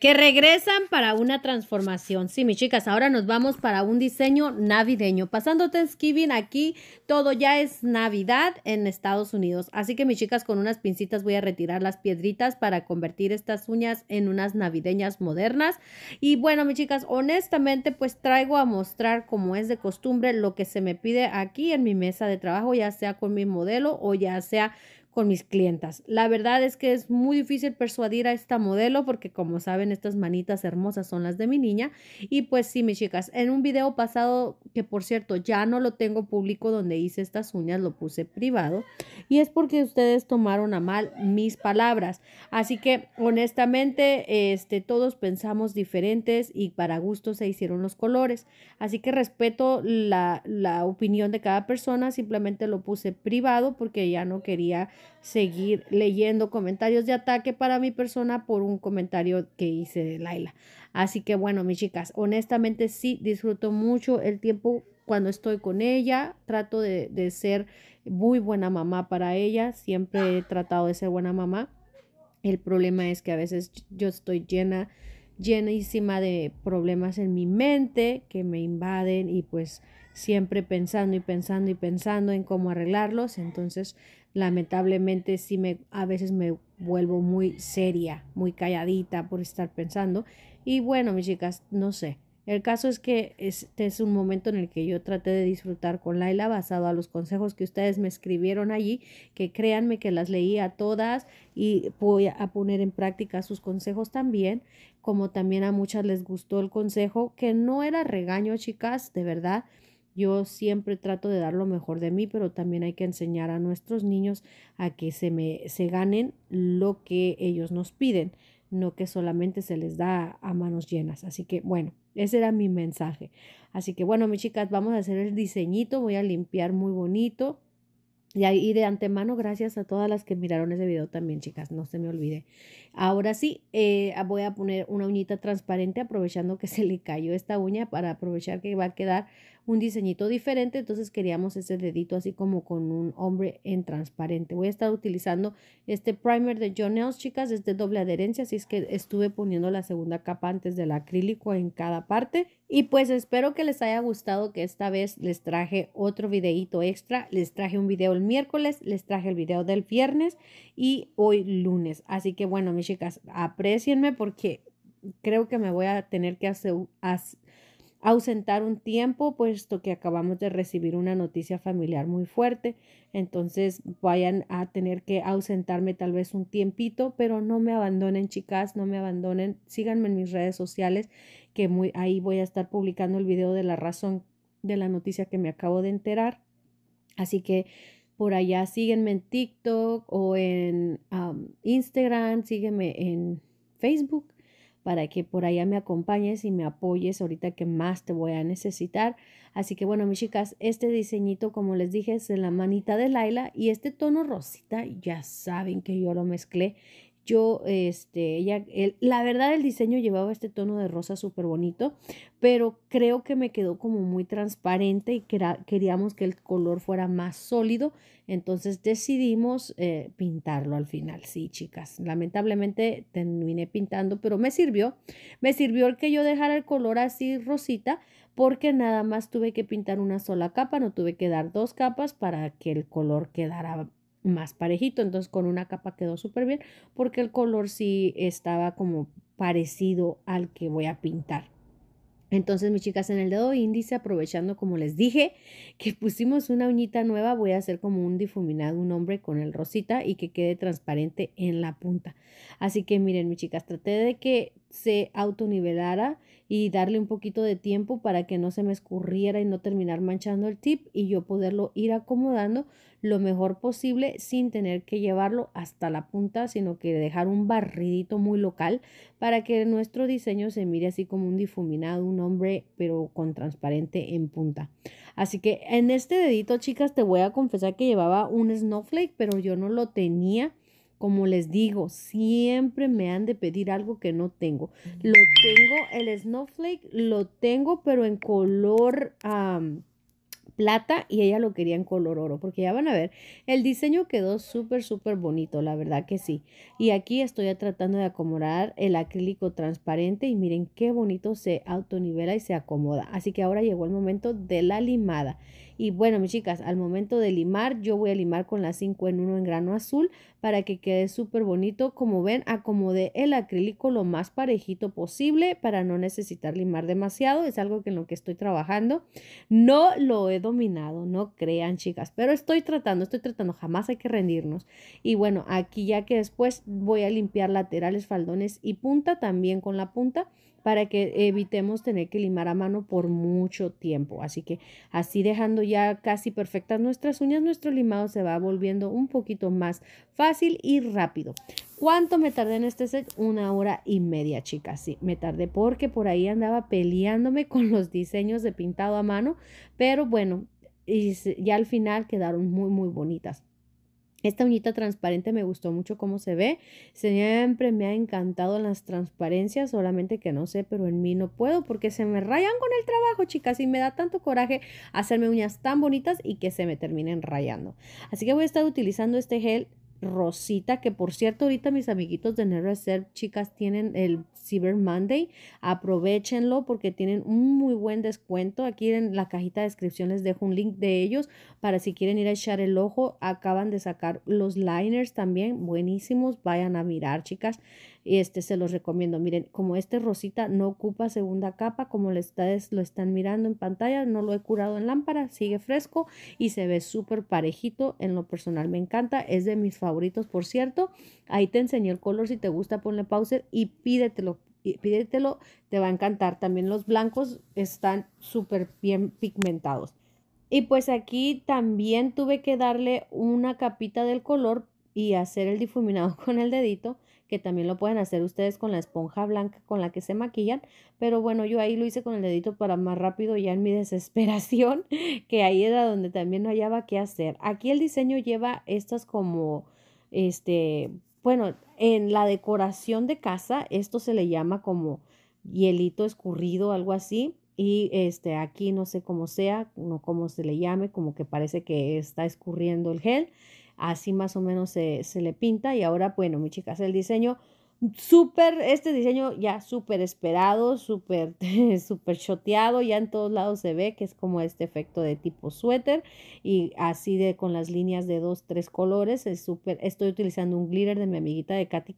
que regresan para una transformación. Sí, mis chicas, ahora nos vamos para un diseño navideño. Pasando Thanksgiving aquí, todo ya es Navidad en Estados Unidos. Así que mis chicas, con unas pincitas voy a retirar las piedritas para convertir estas uñas en unas navideñas modernas. Y bueno, mis chicas, honestamente, pues traigo a mostrar como es de costumbre lo que se me pide aquí en mi mesa de trabajo, ya sea con mi modelo o ya sea con mis clientas. La verdad es que es muy difícil persuadir a esta modelo porque como saben estas manitas hermosas son las de mi niña y pues sí mis chicas, en un video pasado que por cierto ya no lo tengo público donde hice estas uñas, lo puse privado y es porque ustedes tomaron a mal mis palabras. Así que honestamente este todos pensamos diferentes y para gusto se hicieron los colores. Así que respeto la, la opinión de cada persona, simplemente lo puse privado porque ya no quería seguir leyendo comentarios de ataque para mi persona por un comentario que hice de Laila. Así que bueno, mis chicas, honestamente sí disfruto mucho el tiempo cuando estoy con ella. Trato de, de ser muy buena mamá para ella. Siempre he tratado de ser buena mamá. El problema es que a veces yo estoy llena, llenísima de problemas en mi mente que me invaden y pues siempre pensando y pensando y pensando en cómo arreglarlos. Entonces lamentablemente sí me a veces me vuelvo muy seria, muy calladita por estar pensando. Y bueno, mis chicas, no sé. El caso es que este es un momento en el que yo traté de disfrutar con Laila basado a los consejos que ustedes me escribieron allí, que créanme que las leí a todas y voy a poner en práctica sus consejos también, como también a muchas les gustó el consejo, que no era regaño, chicas, de verdad, yo siempre trato de dar lo mejor de mí, pero también hay que enseñar a nuestros niños a que se, me, se ganen lo que ellos nos piden, no que solamente se les da a manos llenas. Así que bueno, ese era mi mensaje. Así que bueno, mis chicas, vamos a hacer el diseñito, voy a limpiar muy bonito. Y ahí de antemano, gracias a todas las que miraron ese video también, chicas, no se me olvide. Ahora sí, eh, voy a poner una uñita transparente aprovechando que se le cayó esta uña para aprovechar que va a quedar un diseñito diferente, entonces queríamos ese dedito así como con un hombre en transparente. Voy a estar utilizando este primer de John chicas, es de doble adherencia, así es que estuve poniendo la segunda capa antes del acrílico en cada parte. Y pues espero que les haya gustado que esta vez les traje otro videito extra. Les traje un video el miércoles, les traje el video del viernes y hoy lunes. Así que bueno, mis chicas, aprecienme porque creo que me voy a tener que hacer ausentar un tiempo, puesto que acabamos de recibir una noticia familiar muy fuerte. Entonces vayan a tener que ausentarme tal vez un tiempito, pero no me abandonen, chicas, no me abandonen. Síganme en mis redes sociales, que muy, ahí voy a estar publicando el video de la razón de la noticia que me acabo de enterar. Así que por allá síguenme en TikTok o en Instagram, sígueme en Facebook para que por allá me acompañes y me apoyes ahorita que más te voy a necesitar. Así que bueno, mis chicas, este diseñito, como les dije, es de la manita de Laila y este tono rosita, ya saben que yo lo mezclé yo, este, ella, la verdad el diseño llevaba este tono de rosa súper bonito, pero creo que me quedó como muy transparente y queríamos que el color fuera más sólido, entonces decidimos eh, pintarlo al final. Sí, chicas, lamentablemente terminé pintando, pero me sirvió, me sirvió el que yo dejara el color así rosita, porque nada más tuve que pintar una sola capa, no tuve que dar dos capas para que el color quedara más parejito. Entonces con una capa quedó súper bien porque el color sí estaba como parecido al que voy a pintar. Entonces, mis chicas, en el dedo índice, aprovechando como les dije, que pusimos una uñita nueva, voy a hacer como un difuminado, un hombre con el rosita y que quede transparente en la punta. Así que miren, mis chicas, traté de que se autonivelara y darle un poquito de tiempo para que no se me escurriera y no terminar manchando el tip y yo poderlo ir acomodando lo mejor posible sin tener que llevarlo hasta la punta, sino que dejar un barridito muy local para que nuestro diseño se mire así como un difuminado, un hombre, pero con transparente en punta. Así que en este dedito, chicas, te voy a confesar que llevaba un snowflake, pero yo no lo tenía. Como les digo, siempre me han de pedir algo que no tengo. Lo tengo, el snowflake lo tengo, pero en color plata y ella lo quería en color oro, porque ya van a ver, el diseño quedó súper, súper bonito, la verdad que sí. Y aquí estoy tratando de acomodar el acrílico transparente y miren qué bonito se autonivela y se acomoda. Así que ahora llegó el momento de la limada. Y bueno, mis chicas, al momento de limar, yo voy a limar con la 5 en 1 en grano azul para que quede súper bonito. Como ven, acomodé el acrílico lo más parejito posible para no necesitar limar demasiado. Es algo que en lo que estoy trabajando. No lo he dominado, no crean, chicas, pero estoy tratando, estoy tratando. Jamás hay que rendirnos. Y bueno, aquí ya que después voy a limpiar laterales, faldones y punta, también con la punta para que evitemos tener que limar a mano por mucho tiempo. Así que así dejando ya casi perfectas nuestras uñas, nuestro limado se va volviendo un poquito más fácil y rápido. ¿Cuánto me tardé en este set? Una hora y media, chicas. Sí, me tardé porque por ahí andaba peleándome con los diseños de pintado a mano, pero bueno, y ya al final quedaron muy, muy bonitas. Esta uñita transparente me gustó mucho cómo se ve. Siempre me ha encantado las transparencias, solamente que no sé, pero en mí no puedo porque se me rayan con el trabajo, chicas, y me da tanto coraje hacerme uñas tan bonitas y que se me terminen rayando. Así que voy a estar utilizando este gel rosita, que por cierto ahorita mis amiguitos de Reserve, chicas, tienen el Cyber Monday, aprovechenlo porque tienen un muy buen descuento, aquí en la cajita de descripción les dejo un link de ellos para si quieren ir a echar el ojo, acaban de sacar los liners también, buenísimos, vayan a mirar chicas, este se los recomiendo. Miren, como este rosita no ocupa segunda capa, como ustedes lo están mirando en pantalla, no lo he curado en lámpara, sigue fresco y se ve súper parejito. En lo personal me encanta, es de mis favoritos, por cierto. Ahí te enseñé el color, si te gusta ponle pausa y pídetelo, pídetelo, te va a encantar. También los blancos están súper bien pigmentados. Y pues aquí también tuve que darle una capita del color y hacer el difuminado con el dedito que también lo pueden hacer ustedes con la esponja blanca con la que se maquillan, pero bueno, yo ahí lo hice con el dedito para más rápido ya en mi desesperación, que ahí era donde también no hallaba qué hacer. Aquí el diseño lleva estas como, este, bueno, en la decoración de casa, esto se le llama como hielito escurrido, algo así. Y este, aquí no sé cómo sea, no cómo se le llame, como que parece que está escurriendo el gel. Así más o menos se, le pinta. Y ahora, bueno, mis chicas, el diseño súper, este diseño ya súper esperado, súper, súper choteado, ya en todos lados se ve que es como este efecto de tipo suéter y así de con las líneas de dos, tres colores, es súper, estoy utilizando un glitter de mi amiguita de Katy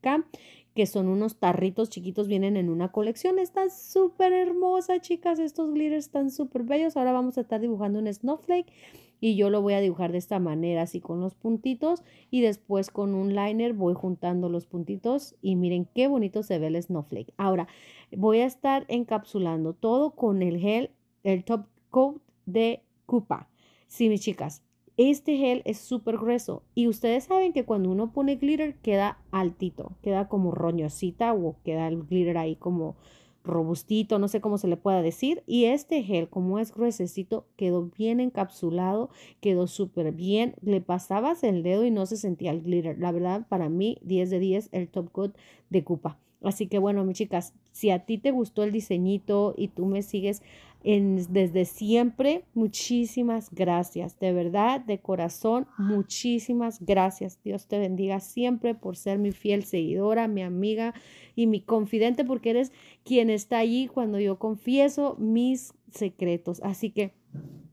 que son unos tarritos chiquitos, vienen en una colección, está súper hermosa chicas, estos glitters están súper bellos, ahora vamos a estar dibujando un snowflake y yo lo voy a dibujar de esta manera, así con los puntitos y después con un liner voy juntando los puntitos y miren qué bonito se ve el snowflake. Ahora voy a estar encapsulando todo con el gel, el top coat de Coupa. Sí, mis chicas, este gel es súper grueso y ustedes saben que cuando uno pone glitter queda altito, queda como roñosita o queda el glitter ahí como robustito, no sé cómo se le pueda decir. Y este gel, como es gruesecito, quedó bien encapsulado, quedó súper bien. Le pasabas el dedo y no se sentía el glitter. La verdad, para mí, 10 de 10 el Top Coat de Cupa. Así que bueno, mis chicas, si a ti te gustó el diseñito y tú me sigues desde siempre, muchísimas gracias. De verdad, de corazón, muchísimas gracias. Dios te bendiga siempre por ser mi fiel seguidora, mi amiga y mi confidente, porque eres quien está allí cuando yo confieso mis secretos. Así que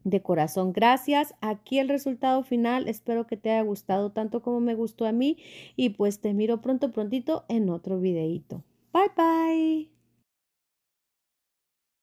de corazón, gracias. Aquí el resultado final. Espero que te haya gustado tanto como me gustó a mí. Y pues te miro pronto, prontito en otro videito. Bye bye.